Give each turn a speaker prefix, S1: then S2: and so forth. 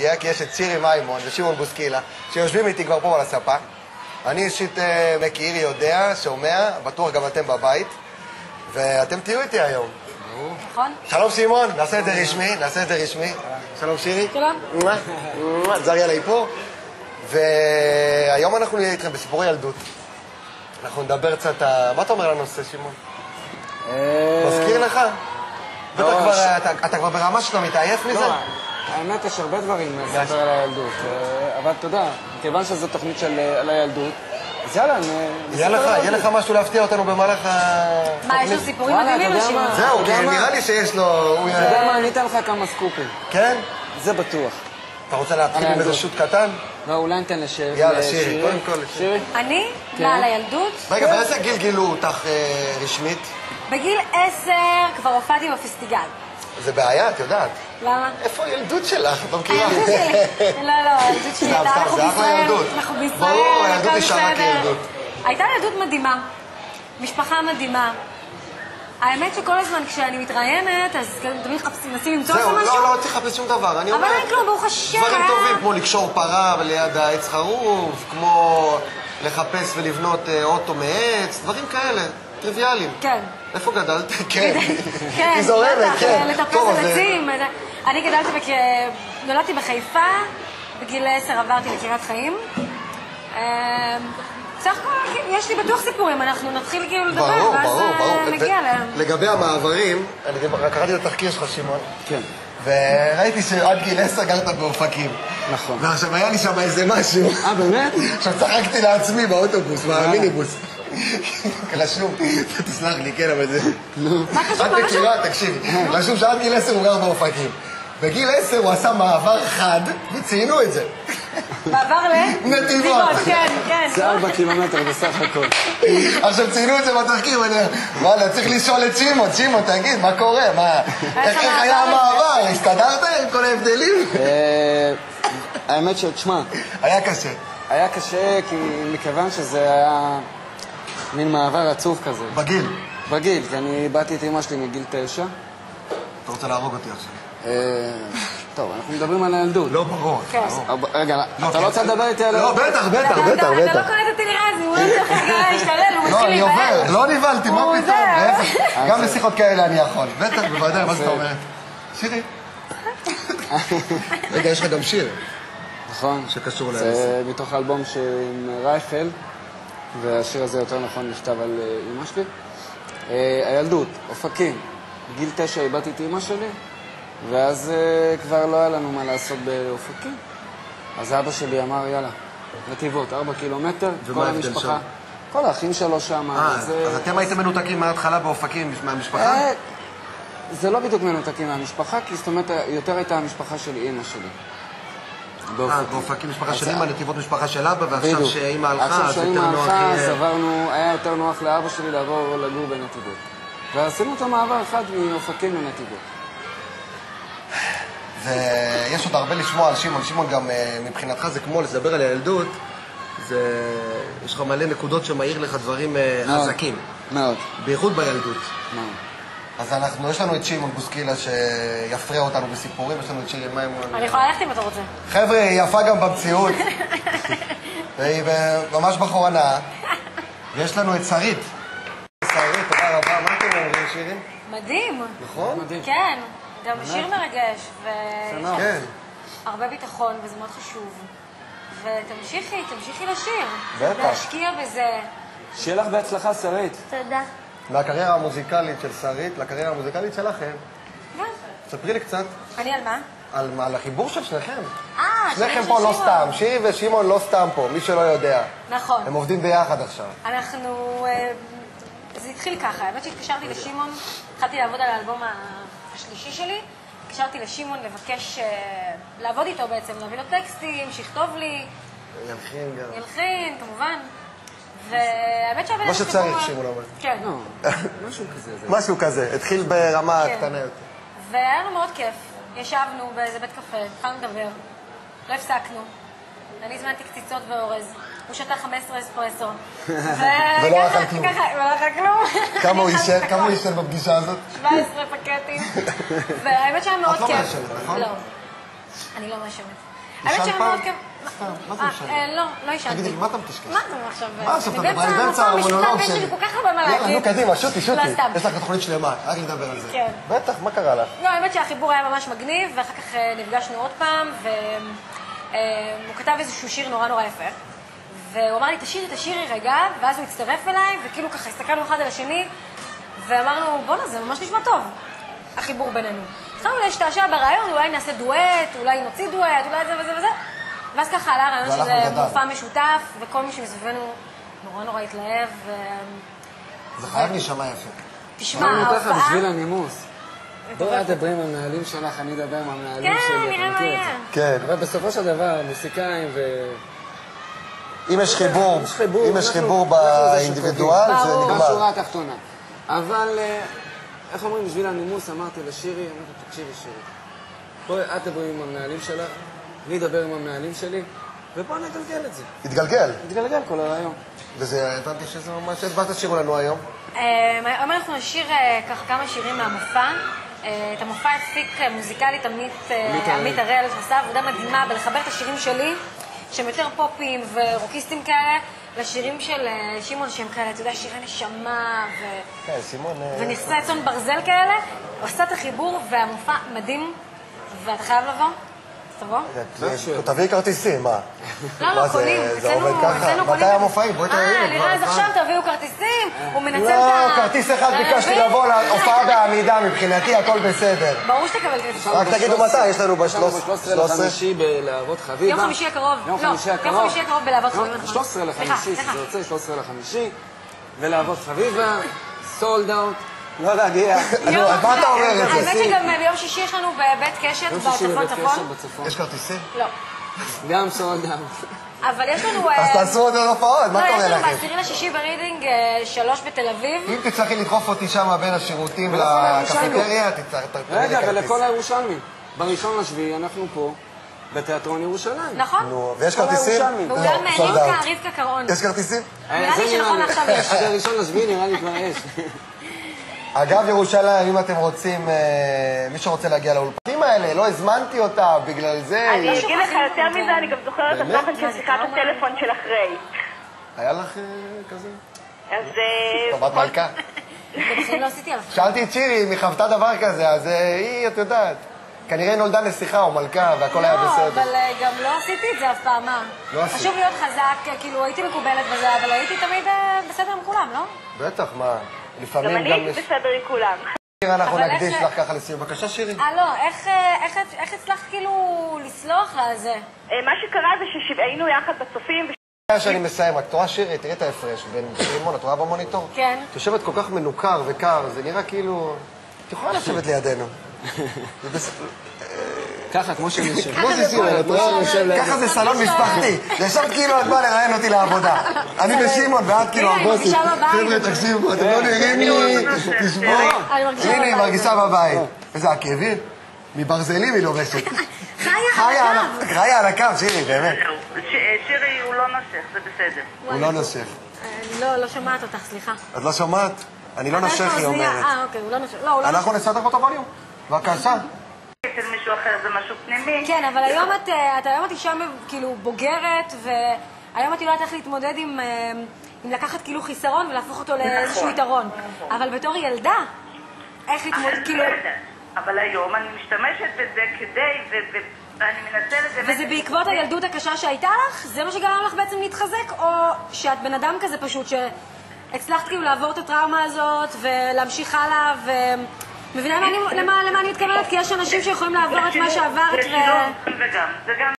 S1: הגיע כי יש את שירי מימון ושמעון בוסקילה, שיושבים איתי כבר פה על הספה. אני אישית אה, מכיר, יודע, שומע, בטוח גם אתם בבית, ואתם תהיו איתי היום.
S2: נכון?
S1: שלום שמעון, נעשה את זה רשמי, נעשה את זה רשמי. שלום שירי.
S2: שלום.
S1: זריה לאיפור. והיום אנחנו נהיה איתכם בסיפורי ילדות. אנחנו נדבר קצת, אה, מה אתה אומר על הנושא, שמעון? מזכיר לך?
S3: לא,
S1: אתה- אתה כבר ברמה שאתה מתעייף מזה?
S3: האמת יש הרבה דברים לספר על הילדות, אה, אבל אתה יודע, מכיוון שזו תוכנית של אה, על הילדות, אז יאללה,
S1: יהיה
S3: נספר
S1: לך, משהו להפתיע אותנו במהלך התוכנית?
S2: מה, יש לו סיפורים מדהימים לשמעון.
S3: מה?
S1: זהו? נראה לי שיש לו...
S3: אתה יודע מה, אני אתן לך כמה סקופים,
S1: כן?
S3: זה בטוח.
S1: אתה רוצה להתחיל עם איזה. שוט קטן?
S3: לא, אולי ניתן לשיר.
S1: יאללה, שירי, קודם כל,
S3: שירי.
S2: אני?
S3: כן.
S2: מה, על הילדות?
S1: רגע, באיזה גיל גילו אותך אה, רשמית?
S2: בגיל עשר כבר הופעתי בפסטיגל.
S1: זה בעיה, את יודעת.
S2: למה?
S1: איפה הילדות שלך? את לא מכירה?
S2: הילדות שלי. לא, לא, הילדות שלי הייתה, אנחנו
S1: זה אחלה
S2: בישראל,
S1: ילדות.
S2: אנחנו בישראל,
S1: ברור, הילדות נשארה. כילדות.
S2: הייתה ילדות מדהימה, משפחה מדהימה. האמת שכל הזמן כשאני מתראיינת, אז כאילו תמיד מנסים למצוא
S1: זהו,
S2: איזה משהו.
S1: לא, לא צריך לחפש שום דבר. אני
S2: אבל. אין כלום, ברוך השם,
S1: דברים
S2: היה-
S1: טובים, כמו לקשור פרה ליד העץ חרוב, כמו לחפש ולבנות אה, אוטו מעץ, דברים כאלה, טריוויאליים.
S2: כן.
S1: איפה גדלת? כן.
S2: כן,
S1: היא זורמת,
S2: בטח,
S1: כן.
S2: לטפס על
S1: אה,
S2: עצים. אני גדלתי. נולדתי בחיפה, בגיל עשר עברתי לקריית חיים. אמ, סך הכל, יש לי בטוח סיפורים, אנחנו נתחיל כאילו לדבר,
S1: ברור,
S2: ואז
S1: ברור,
S2: אה,
S1: ברור.
S2: נגיע אליהם.
S1: לגבי המעברים, אני רק קראתי את התחקיר שלך, שמעון,
S3: כן,
S1: וראיתי שעד גיל עשר גרת באופקים.
S3: נכון.
S1: ועכשיו היה לי שם איזה משהו.
S3: אה, באמת?
S1: עכשיו צחקתי לעצמי באוטובוס, במיניבוס. רשום, תסלח לי, כן, אבל זה...
S2: מה חשוב?
S1: את? מכירה, תקשיבי, רשום שעד גיל עשר הוא גר באופקים. בגיל עשר הוא עשה מעבר חד, וציינו את זה.
S2: בעבר ל...
S1: נתיבות.
S2: כן, כן.
S3: זה ארבע קילומטר בסך הכל.
S1: עכשיו ציינו את זה בתחקיר, ואני אומר, וואלה, צריך לשאול את שמעון, שמעון, תגיד, מה קורה? מה, איך איך היה המעבר? הסתדרת עם כל ההבדלים?
S3: אה, האמת ש... תשמע,
S1: היה קשה.
S3: היה קשה כי מכיוון שזה היה מין מעבר עצוב כזה.
S1: בגיל.
S3: בגיל, כי אני איבדתי את אמא שלי מגיל תשע.
S1: אתה רוצה להרוג אותי עכשיו?
S3: אה, טוב, אנחנו מדברים על הילדות.
S1: לא, ברור.
S2: כן.
S3: רגע, אתה לא רוצה לדבר איתי על
S1: לא,
S3: הילדות?
S1: בטח, בטח,
S2: אתה-
S1: בטח,
S2: אתה- לא
S1: בטח.
S2: קולט אותי נראה, הוא לא צריך להשתולל, הוא
S1: לא,
S2: מתחיל
S1: אני
S2: להיבהל.
S1: עובר, לא נבהלתי, מה פתאום? גם לשיחות כאלה אני יכול. בטח, בוודאי, מה זאת אומרת? שירי. רגע, יש לך גם שיר.
S3: נכון.
S1: שקשור
S3: זה מתוך האלבום עם רייפל, והשיר הזה יותר נכון נכתב על אה, אמא שלי. אה, הילדות, אופקים. גיל תשע איבדתי את אמא שלי, ואז אה, כבר לא היה לנו מה לעשות באופקים. אז אבא שלי אמר, יאללה, נתיבות, ארבע קילומטר, כל המשפחה.
S1: שם?
S3: כל האחים שלו שם.
S1: אה,
S3: אז,
S1: אז אתם הייתם מנותקים מההתחלה באופקים מהמשפחה?
S3: זה לא בדיוק מנותקים מהמשפחה, כי זאת אומרת, יותר הייתה המשפחה של אימא שלי.
S1: אה,
S3: באופקים.
S1: משפחה של אמא, נתיבות משפחה של אבא, ועכשיו. שאימא הלכה,
S3: עכשיו
S1: אז יותר נוח...
S3: אז עברנו, היה יותר נוח לאבא שלי לעבור לגור בנתיבות. ועשינו את המעבר אחד מאופקים לנתיבות.
S1: ויש עוד הרבה לשמוע על שמעון. שמעון גם אה, מבחינתך זה כמו לדבר על הילדות, זה... יש לך מלא נקודות שמאיר לך דברים אה,
S3: מאוד.
S1: חזקים,
S3: מאוד,
S1: בייחוד בילדות.
S3: מאוד.
S1: אז אנחנו, יש לנו את שמעון בוסקילה שיפרה אותנו בסיפורים, יש לנו את שירי מימון.
S2: אני יכולה ללכת אם אתה רוצה.
S1: חבר'ה, היא יפה גם במציאות. והיא ממש בחורה נאה. ויש לנו את שרית. שרית, תודה רבה. מה אתם אומרים, שירים?
S2: מדהים.
S1: נכון?
S3: מדהים.
S2: כן, גם שיר מרגש,
S3: מאוד.
S1: כן.
S2: והרבה ביטחון, וזה מאוד חשוב. ותמשיכי, תמשיכי לשיר.
S1: בטח.
S2: להשקיע בזה.
S3: שיהיה לך בהצלחה, שרית.
S2: תודה.
S1: מהקריירה המוזיקלית של שרית לקריירה המוזיקלית שלכם.
S2: כן.
S1: ספרי לי קצת
S2: אני על מה?
S1: על, על החיבור של שניכם.
S2: אה,
S1: שניכם פה לא. סתם, שירי ושמעון לא סתם פה, מי שלא יודע.
S2: נכון.
S1: הם עובדים ביחד עכשיו.
S2: אנחנו... אה, זה התחיל ככה, האמת שהתקשרתי לשמעון, התחלתי לעבוד על האלבום ה- השלישי שלי, התקשרתי לשמעון לבקש אה, לעבוד איתו בעצם, להביא לו טקסטים, שיכתוב לי,
S1: ילחין גם.
S2: ילחין, כמובן. והאמת שהבן
S1: מה
S2: אדם
S1: שצריך,
S2: חיבור-
S1: שמעון אומר.
S2: כן.
S3: לא, משהו כזה. זה-
S1: משהו כזה, התחיל ברמה
S2: כן.
S1: קטנה יותר.
S2: והיה לנו מאוד כיף. ישבנו באיזה בית קפה, התחלנו לדבר, לא הפסקנו. אני הזמנתי קציצות ואורז. הוא שתה 15 אספרסו.
S1: ולא אכל כלום.
S2: ולא אכל כלום.
S1: כמה הוא?
S2: אכלתי
S1: כמה הוא. עישן בפגישה הזאת?
S2: 17 פקטים. והאמת שהיה מאוד
S1: את לא
S2: כיף.
S1: מעשנת, נכון?
S2: לא. אני לא.
S1: עישנת
S2: האמת
S1: פעם?
S2: שמאוד כיף...
S1: סתם, מה זה
S2: אה,
S1: משנה?
S2: אה, לא, לא עישנתי.
S1: תגידי מה אתה מקשקש?
S2: מה אתה עכשיו?
S1: מה עכשיו אתה מדבר? אני באמצע המונולוג
S2: יש
S1: שלי.
S2: לי כל כך הרבה מה
S1: יאללה,
S2: להגיד.
S1: נו, קדימה, שוטי, שוטי.
S2: לא.
S1: יש לך תוכנית שלמה, רק לדבר על זה.
S2: כן.
S1: בטח, מה קרה לך?
S2: לא, האמת שהחיבור היה ממש מגניב, ואחר כך אה, נפגשנו עוד פעם, והוא כתב איזשהו שיר נורא נורא יפה. והוא אמר לי, תשאירי, תשאירי רגע, ואז הוא הצטרף אליי, וכאילו ככה הסתכלנו אחד על השני, ואמרנו, בואנה, זה ממש נשמע טוב, החיבור בינינו. התחלנו להשתעשע ברעיון, אולי נעשה דואט, אולי נוציא דואט, אולי זה וזה וזה. ואז ככה עלה הרעיון שזה. מופע משותף, וכל מי שמסביבנו נורא נורא התלהב, ו...
S1: זה חייב להישמע יפה.
S2: תשמע,
S3: בואי ניתן לך
S2: ההופעה...
S3: בשביל הנימוס. בואי את תדברי עם המנהלים שלך, אני אדבר עם המנהלים
S2: כן,
S3: שלי,
S2: נראה
S3: אתה
S2: מה
S3: מכיר את
S2: יהיה.
S3: זה.
S1: כן.
S3: אבל בסופו של דבר, מוזיקאים ו...
S1: אם יש חיבור, אם יש חיבור באינדיבידואל, זה. נגמר.
S3: בשורה התחתונה. אבל, אה, איך אומרים, בשביל הנימוס אמרתי לשירי, אמרתי, תקשיבי שירי, בואי את תדברי עם המנהלים שלך, אני אדבר עם המנהלים שלי, ובואי נגלגל את זה.
S1: התגלגל.
S3: נתגלגל כל הרעיון.
S1: וזה, הבנתי שזה ממש, את מה תשאירו לנו היום?
S2: אה, היום אנחנו נשיר אה, ככה כמה שירים מהמופע. אה, את המופע הפיק אה, מוזיקלית עמית
S3: הראל.
S2: שעשה עבודה מדהימה בלחבר את השירים שלי, שהם יותר פופים ורוקיסטים כאלה, לשירים של שמעון, שהם כאלה, אתה יודע, שירי נשמה ו...
S1: כן, סימון... אה,
S2: ונכסי צאן ברזל כאלה. הוא עשה את החיבור, והמופע מדהים, ואתה חייב לבוא. תבוא.
S1: זה- תביאי כרטיסים, מה?
S2: לא, לא,
S1: זה-
S2: קונים.
S1: זה
S2: אצלנו-
S1: עובד ככה? מתי המופעים? בואי תראי
S2: אה,
S1: לי
S2: נראה, אז
S1: כבר,
S2: עכשיו? תביאו כרטיסים, הוא מנצל את
S1: לא,
S2: ה...
S1: כרטיס אחד
S2: אתה
S1: ביקשתי
S2: מבין?
S1: לבוא להופעה בעמידה, מבחינתי הכל בסדר.
S2: ברור שתקבל כרטיס.
S1: רק תגידו מתי, יש לנו
S3: יש לנו
S1: ב-13.
S3: ב-13 לחמישי בלהבות חביבה.
S2: יום חמישי הקרוב.
S3: יום
S2: לא,
S3: חמישי
S2: יום
S3: הקרוב.
S2: חמישי הקרוב בלהבות
S3: יום-
S2: חביבה, נכון.
S3: 13
S2: סליחה,
S3: לחמישי. שזה יוצא 13 לחמישי, ולהבות חביבה, סולד אאוט, לא להגיע.
S1: מה אתה אומר את זה?
S2: האמת שגם אה, ביום שישי יש לנו בבית קשת בצפון
S3: קשר
S2: צפון.
S1: יש כרטיסים?
S2: לא.
S3: גם sold out.
S2: אבל יש לנו... אה,
S1: אז תעשו עוד הופעות,
S2: לא,
S1: מה
S2: יש
S1: קורה
S2: לנו
S1: לכם?
S2: בעשירי לשישי ברידינג אה, שלוש בתל אביב.
S1: אם תצטרכי לדחוף אותי שם בין השירותים תתני לי
S3: רגע. ולכל הירושלמים. בראשון לשביעי אנחנו פה, בתיאטרון ירושלים.
S2: נכון?
S1: נו, ויש
S3: כל
S1: כרטיסים?
S3: הירושלמים.
S2: והוא
S1: לא,
S2: רבקה. רבקה קרון.
S1: יש כרטיסים?
S3: אה,
S2: נראה לי שנכון לעכשיו יש.
S3: עד הראשון לשביעי נראה לי כבר יש.
S1: אגב, ירושלים, אם אתם רוצים, אה, מי שרוצה להגיע לאולפנים האלה, לא הזמנתי אותה, בגלל זה...
S4: אני אגיד לך יותר
S2: אותם.
S4: מזה, אני גם זוכרת את? התוכן של שיחת הטלפון של אחרי.
S1: היה לך אה, כזה?
S4: אז אה,
S1: טובת מלכה?
S2: לא עשיתי.
S1: שאלתי את שירי אם היא חוותה דבר כזה, אז היא, את יודעת, כנראה נולדה נסיכה או מלכה והכל היה
S2: לא,
S1: בסדר.
S2: אבל אה, גם לא עשיתי את זה אף פעם, מה?
S1: לא עשית.
S2: חשוב להיות חזק, כאילו הייתי מקובלת בזה, אבל הייתי תמיד בסדר עם כולם, לא?
S1: בטח, מה, לפעמים
S4: אני
S1: גם...
S4: הייתי בסדר עם כולם.
S1: שיר, אנחנו נקדיש לך ככה לסיום. בבקשה, שירי.
S2: אה, לא, איך, אה, איך, איך הצלחת כאילו לסלוח לה על זה?
S4: אה, מה שקרה זה שהיינו יחד בצופים,
S1: לפני שאני מסיים, רק את רואה שירי, תראי את ההפרש בין רימון, את רואה במוניטור?
S2: כן.
S1: את יושבת כל כך מנוכר וקר, זה נראה כאילו... את יכולה לשבת לידינו.
S3: ככה, כמו שאני יושב.
S1: כמו את רואה? ככה זה סלון משפחתי. ישבת כאילו את באה לראיין אותי לעבודה. אני ושמעון, ואת כאילו הבוסית.
S2: בבית.
S1: חבר'ה, תקשיבו, אתם לא נראים לי, תשמעו. הנה, היא. מרגישה בבית. איזה עקבים? מברזלים היא לובשת.
S2: חיה על הקו.
S1: חיה על הקו, שירי, באמת.
S5: זהו. ש- שירי הוא לא נושך, זה בסדר.
S1: הוא לא נושך.
S2: אני לא, לא שומעת אותך, סליחה.
S1: את לא שומעת? אני לא נושך, היא. אומרת.
S2: אה, אוקיי, הוא לא נושך. לא, לא
S1: אנחנו. נסדר את הווליום. בבקשה.
S5: אצל מישהו אחר זה משהו פנימי.
S2: כן, אבל היום את, אה, את היום את אישה כאילו בוגרת, והיום את יודעת איך להתמודד עם, אה, עם לקחת כאילו חיסרון ולהפוך אותו לאיזשהו
S5: נכון.
S2: יתרון. אבל בתור ילדה, איך להתמודד, כאילו...
S5: אבל היום אני משתמשת בזה כדי, ו- ו- ואני מנצלת.
S2: וזה בעקבות הילדות הקשה שהייתה לך? זה מה שגרם לך בעצם להתחזק? או שאת בן אדם כזה פשוט, שהצלחת כאילו לעבור את הטראומה הזאת ולהמשיך הלאה ו... מבינה למה אני, מתכוונת? כי יש אנשים שיכולים לעבור את מה שעברת
S5: זה
S2: ו...
S5: שילוב גם וגם. זה גם